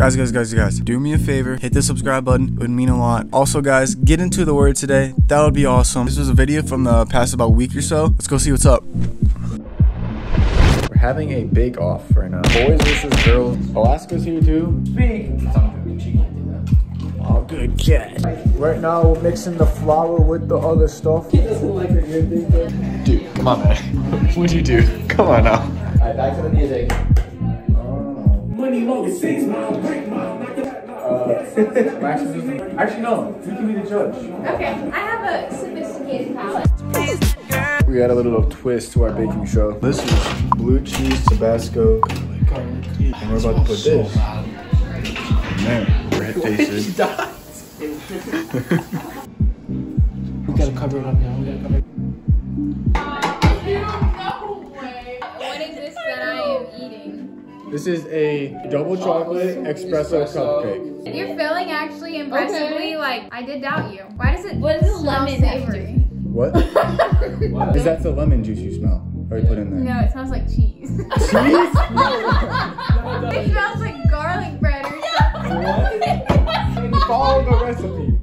Guys, guys, guys, guys, do me a favor, hit the subscribe button. It would mean a lot. Also, guys, get into the word today. That would be awesome. This was a video from the past about week or so. Let's go see what's up. We're having a bake off right now. Boys versus girls. Alaska's here too. Big. Oh, good cat. Right now, we're mixing the flour with the other stuff. Dude, come on, man. What'd you do? Come on now. Alright, back to the music. Money long six mile, break mile, knock it out. Actually, no. You can be the judge. Okay, I have a sophisticated palate. We got a little twist to our baking show. This is blue cheese Tabasco. And we're about to put this. Man, red faces. We gotta cover it up now. We gotta cover it. What This is a double chocolate espresso cupcake. You're filling actually impressively, like, I did doubt you. Why does it What is the smell lemon have to savory? What? Is that the lemon juice you smell? Or you put in there? No, it smells like cheese. Cheese? it smells like garlic bread or something. Follow the recipe.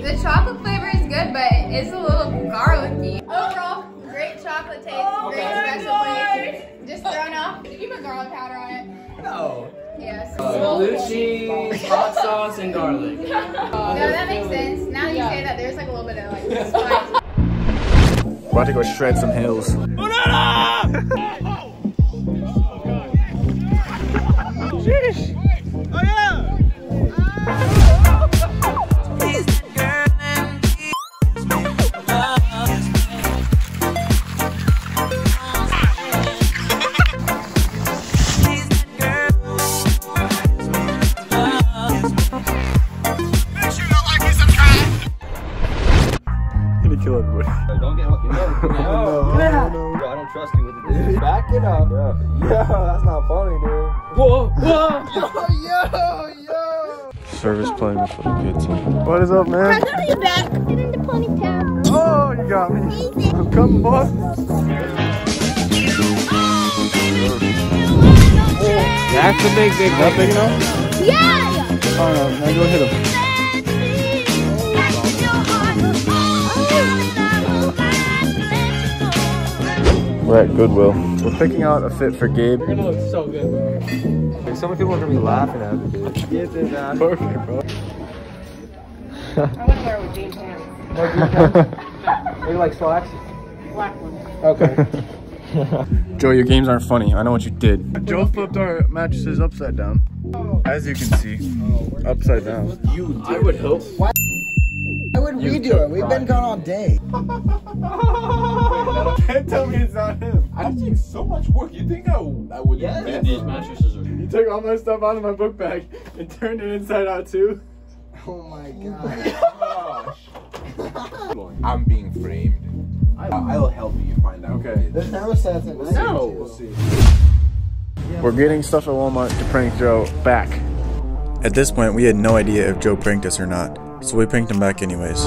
the chocolate flavor is good, but it's a little garlicky. Overall, great chocolate taste, great espresso flavor. Just thrown. Did you put garlic powder on it? No. Yes. Uh, blue cheese, hot sauce, and garlic. No, that makes sense. Now that you say that, there's like a little bit of like spice. About to go shred some hills. up. Yeah. Yo, that's not funny, dude. Whoa, whoa! Yo, yo. yo. Service playing with the kids. What is up, man? on your back. Get in the ponytail. Oh, you got me. I'm coming, boss. Oh, that's a big, big, That big enough? Yeah. Oh, no. Now go hit him. We're at Goodwill. We're picking out a fit for Gabe. You're gonna look so good, bro. So many people are gonna be laughing at me. Get this out. Perfect, bro. I wouldn't wear it with jeans pants. Maybe like slacks. Black ones. Okay. Joe, your games aren't funny. I know what you did. Joe flipped our mattresses upside down. Oh. As you can see, upside down. You I would hope. Why would we do it? We've been gone all day. Can't tell me it's not him. I take so much work. You think I, I would Yes. These mattresses are. You took all my stuff out of my book bag and turned it inside out too. Oh my god. Gosh. I'm being framed. I, I'll help you find out. Okay. There's never says it. No. We'll see. We're getting stuff at Walmart to prank Joe back. At this point, we had no idea if Joe pranked us or not, so we pranked him back anyways.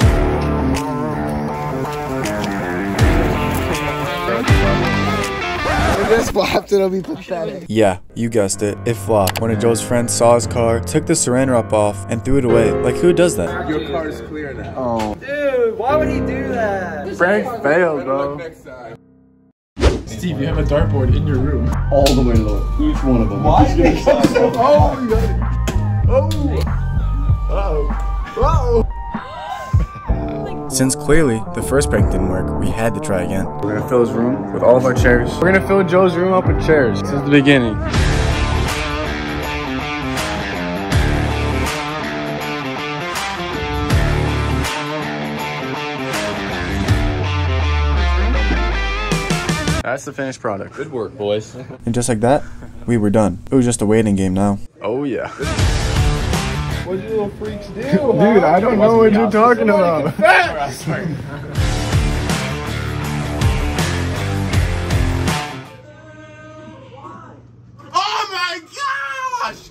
If this flopped, it'll be pathetic. Yeah, you guessed it, it flopped. One of Joe's friends saw his car, took the saran wrap off, and threw it away. Like, who does that? Your car is clear now. Oh. Dude, why would he do that? Frank failed, bro. Steve, you have a dartboard in your room. All the way low. Each one of them. Why? oh, you got it. Oh. Uh-oh. Uh-oh. Since clearly the first prank didn't work, we had to try again. We're gonna fill his room with all of our chairs. We're gonna fill Joe's room up with chairs since the beginning. That's the finished product. Good work, boys. And just like that, we were done. It was just a waiting game now. Oh yeah. What you little freaks do? Dude, I don't know what you're talking about. Oh my gosh!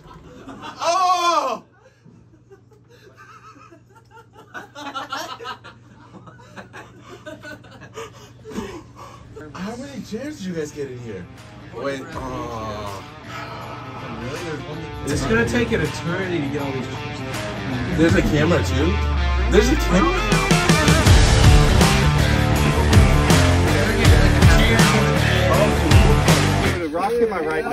Oh! How many chairs did you guys get in here? Wait, oh. It's gonna take an eternity to get all these chips. There's a camera too. There's a camera. Rock in my right